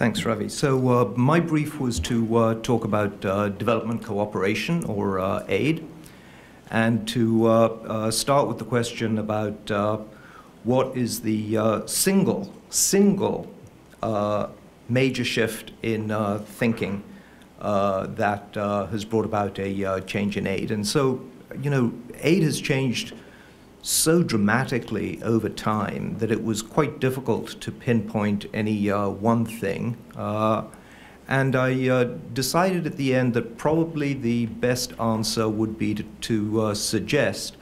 Thanks, Ravi. So uh, my brief was to uh, talk about uh, development cooperation, or uh, aid, and to uh, uh, start with the question about what is the single, single major shift in thinking that has brought about a change in aid. And so, you know, aid has changed so dramatically over time that it was quite difficult to pinpoint any uh, one thing. Uh, and I uh, decided at the end that probably the best answer would be to, to uh, suggest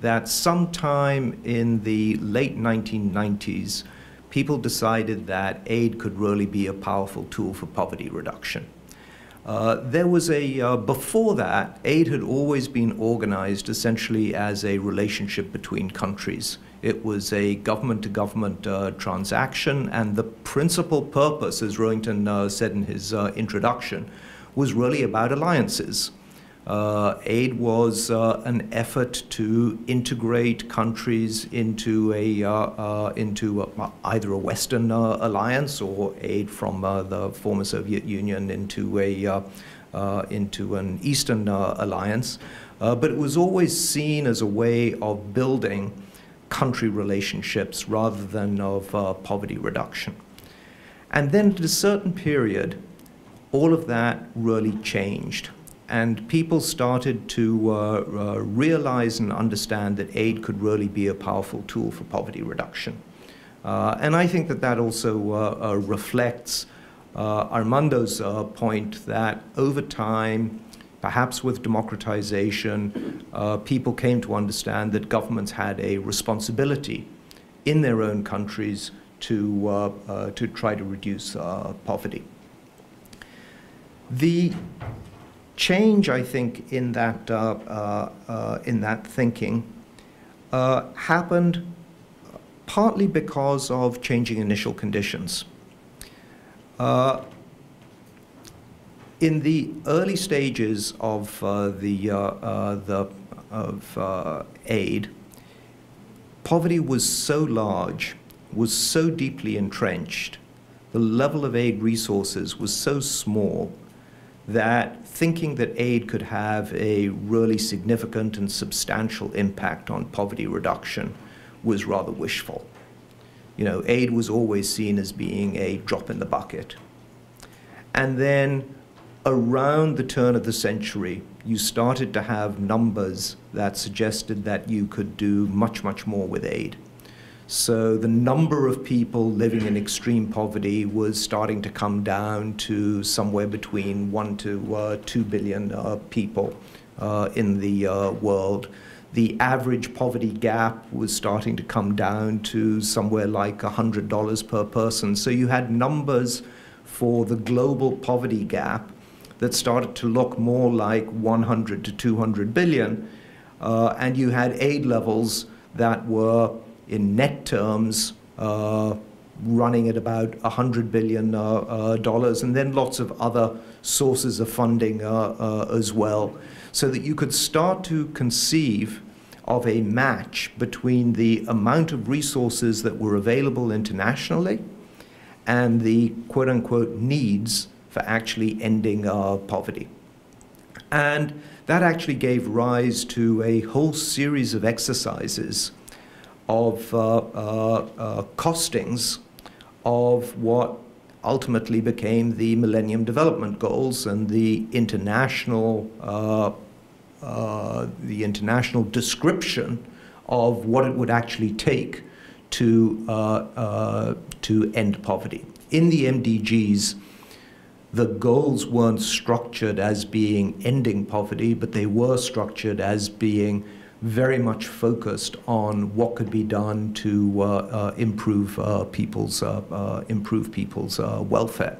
that sometime in the late 1990s, people decided that aid could really be a powerful tool for poverty reduction. Uh, there was a, uh, before that, aid had always been organized essentially as a relationship between countries. It was a government to government uh, transaction, and the principal purpose, as Rohinton uh, said in his uh, introduction, was really about alliances. Uh, aid was uh, an effort to integrate countries into a uh, uh into a, either a Western uh, alliance or aid from uh, the former Soviet Union into a into an Eastern alliance. but it was always seen as a way of building country relationships rather than of poverty reduction. And then at a certain period, all of that really changed and people started to uh, uh, realize and understand that aid could really be a powerful tool for poverty reduction. Uh, and I think that that also uh, uh, reflects uh, Armando's point that over time, perhaps with democratization, people came to understand that governments had a responsibility in their own countries to, to try to reduce poverty. The change, I think, in that, uh, uh, uh, in that thinking happened partly because of changing initial conditions. in the early stages of the, the of aid, poverty was so large, was so deeply entrenched, the level of aid resources was so small that thinking that aid could have a really significant and substantial impact on poverty reduction was rather wishful. You know, aid was always seen as being a drop in the bucket. And then around the turn of the century, you started to have numbers that suggested that you could do much, much more with aid. So the number of people living in extreme poverty was starting to come down to somewhere between one to uh, two billion uh, people uh, in the uh, world. The average poverty gap was starting to come down to somewhere like $100 per person. So you had numbers for the global poverty gap that started to look more like 100 to 200 billion. Uh, and you had aid levels that were in net terms, uh, running at about 100 billion uh, uh, dollars, and then lots of other sources of funding as well, so that you could start to conceive of a match between the amount of resources that were available internationally and the quote unquote needs for actually ending poverty. And that actually gave rise to a whole series of exercises of uh, uh, uh, costings of what ultimately became the Millennium Development Goals and the international uh, uh, the international description of what it would actually take to to end poverty. In the MDGs, the goals weren't structured as being ending poverty, but they were structured as being very much focused on what could be done to uh, uh, improve uh, people's uh, uh, improve people's uh, welfare.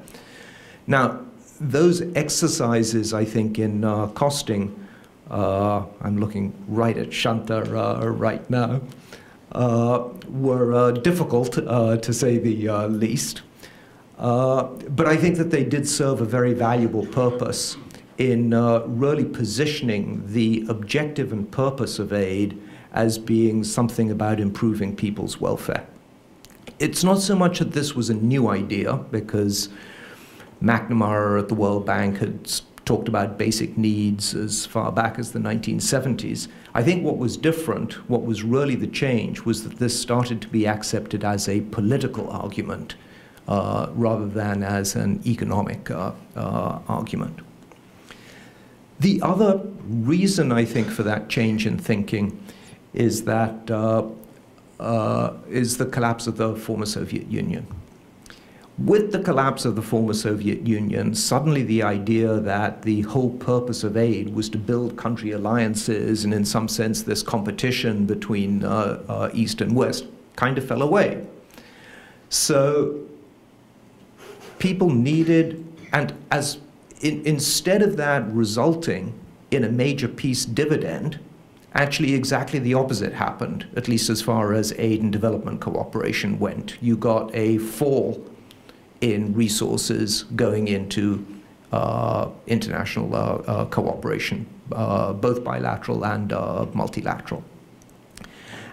Now, those exercises, I think, in costing, I'm looking right at Shanta right now, were difficult to say the least. Uh, but I think that they did serve a very valuable purpose in uh, really positioning the objective and purpose of aid as being something about improving people's welfare. It's not so much that this was a new idea, because McNamara at the World Bank had talked about basic needs as far back as the 1970s. I think what was different, what was really the change, was that this started to be accepted as a political argument uh, rather than as an economic uh, uh, argument. The other reason, I think, for that change in thinking is that uh, uh, is the collapse of the former Soviet Union. With the collapse of the former Soviet Union, suddenly the idea that the whole purpose of aid was to build country alliances and, in some sense, this competition between uh, uh, East and West kind of fell away. So people needed, and as in, instead of that resulting in a major peace dividend, actually exactly the opposite happened, at least as far as aid and development cooperation went. You got a fall in resources going into uh, international uh, uh, cooperation, uh, both bilateral and uh, multilateral.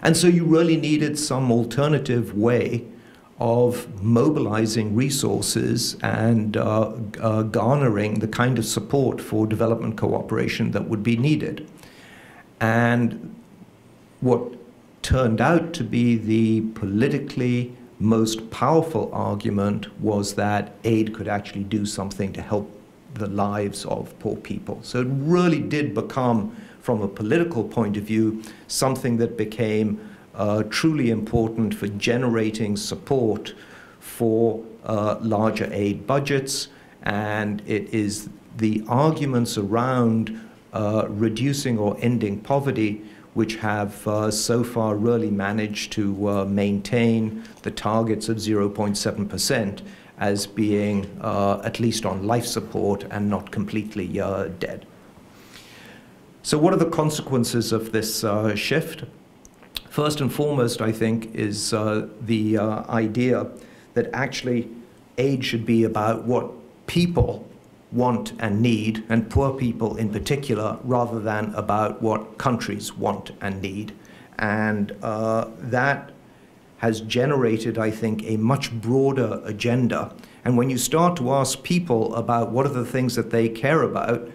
And so you really needed some alternative way of mobilizing resources and uh, garnering the kind of support for development cooperation that would be needed. And what turned out to be the politically most powerful argument was that aid could actually do something to help the lives of poor people. So it really did become, from a political point of view, something that became uh, truly important for generating support for uh, larger aid budgets. And it is the arguments around uh, reducing or ending poverty which have uh, so far really managed to uh, maintain the targets of 0.7% as being uh, at least on life support and not completely uh, dead. So what are the consequences of this uh, shift? First and foremost, I think, is uh, the idea that actually aid should be about what people want and need, and poor people in particular, rather than about what countries want and need. And uh, that has generated, I think, a much broader agenda. And when you start to ask people about what are the things that they care about,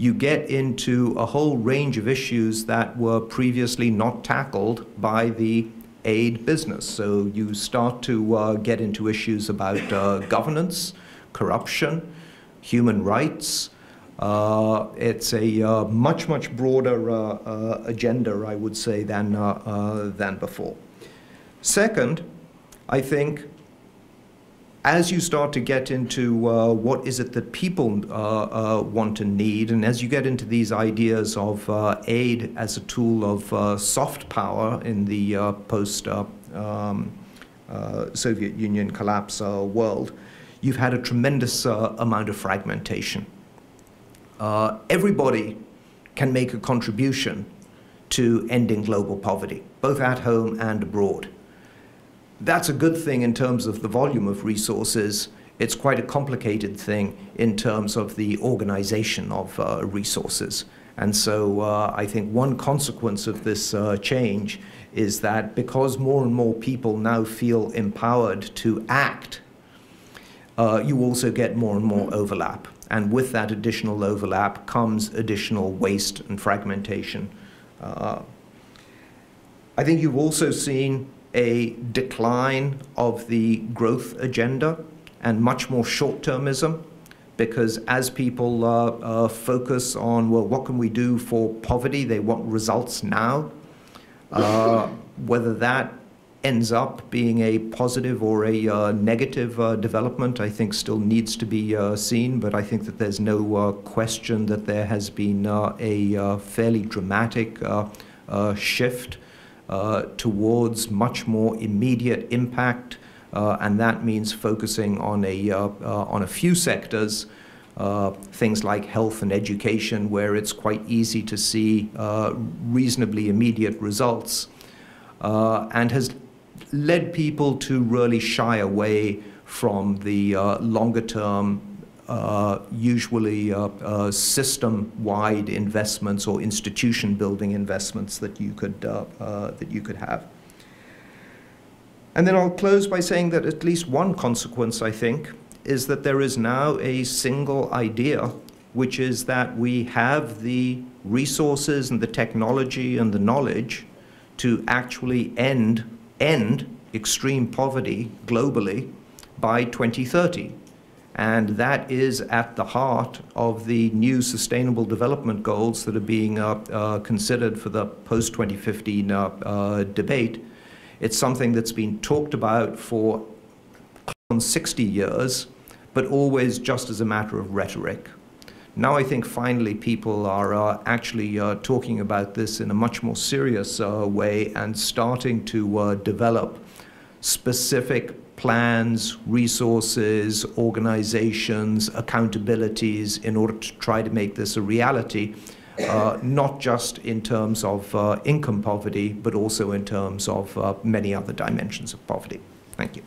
you get into a whole range of issues that were previously not tackled by the aid business. So you start to uh, get into issues about uh, governance, corruption, human rights. Uh, it's a uh, much, much broader uh, uh agenda, I would say, than, than before. Second, I think as you start to get into uh, what is it that people uh, uh, want and need, and as you get into these ideas of aid as a tool of soft power in the post um, Soviet Union collapse world, you've had a tremendous uh, amount of fragmentation. Uh, everybody can make a contribution to ending global poverty, both at home and abroad. That's a good thing in terms of the volume of resources. It's quite a complicated thing in terms of the organization of uh, resources. And so uh, I think one consequence of this uh, change is that because more and more people now feel empowered to act uh, you also get more and more overlap. And with that additional overlap comes additional waste and fragmentation. Uh, I think you've also seen a decline of the growth agenda and much more short-termism because as people uh, uh, focus on, well, what can we do for poverty, they want results now. Uh, whether that ends up being a positive or a uh, negative uh, development, I think still needs to be uh, seen, but I think that there's no uh, question that there has been uh, a uh, fairly dramatic shift Uh, towards much more immediate impact, uh, and that means focusing on a, uh, on a few sectors, things like health and education, where it's quite easy to see reasonably immediate results. and has led people to really shy away from the uh, longer term, uh, usually uh, uh system-wide investments or institution-building investments that you could uh, uh, that you could have. And then I'll close by saying that at least one consequence, I think, is that there is now a single idea, which is that we have the resources and the technology and the knowledge to actually end, end extreme poverty globally by 2030. And that is at the heart of the new sustainable development goals that are being uh, uh, considered for the post 2015 uh, uh, debate. It's something that's been talked about for 60 years, but always just as a matter of rhetoric. Now I think finally people are uh, actually uh, talking about this in a much more serious way and starting to develop specific plans, resources, organizations, accountabilities in order to try to make this a reality, uh, not just in terms of uh, income poverty, but also in terms of many other dimensions of poverty. Thank you.